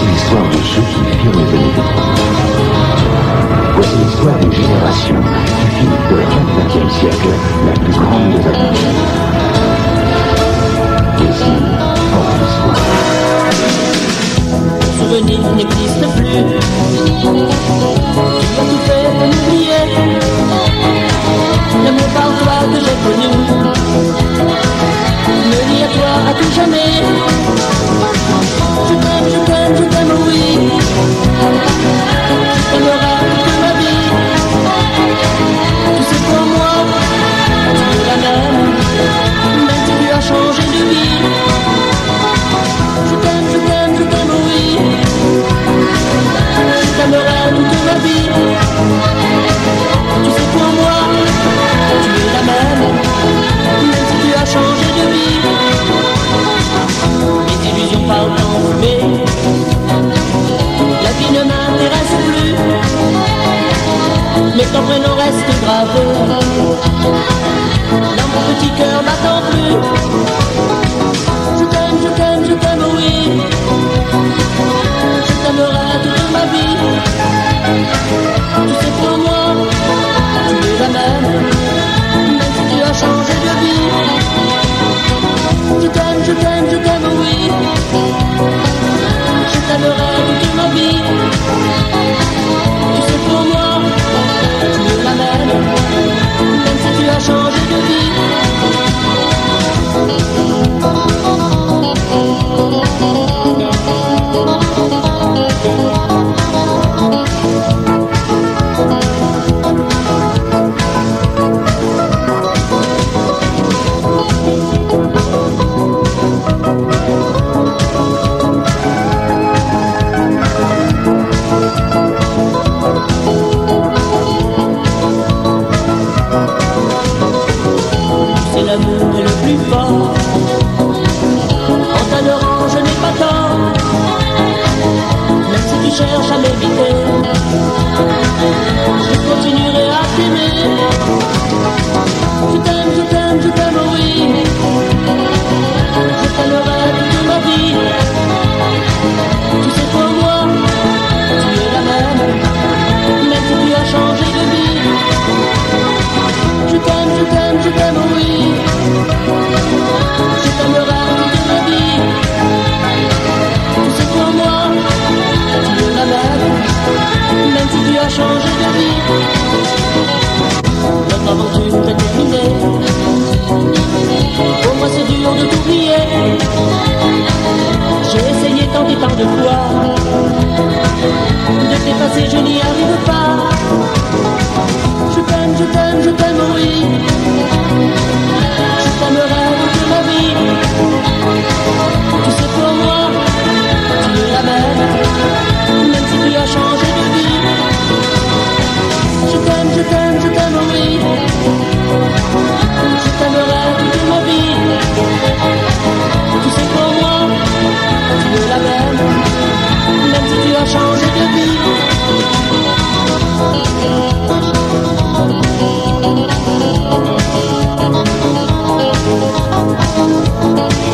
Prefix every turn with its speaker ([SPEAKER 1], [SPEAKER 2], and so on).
[SPEAKER 1] Voici l'histoire de ceux qui firent les années 80. Voici l'histoire d'une génération qui fit de la fin du XXe siècle la plus grande des aventures. Ici, hors.
[SPEAKER 2] Souvenir n'existe plus. mais ton prénom reste grave dans mon petit cœur. changer de vie. Thank